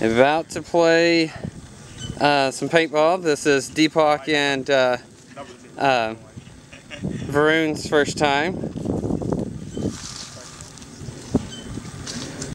About to play uh, some paintball. This is Deepak and uh, uh, Varun's first time.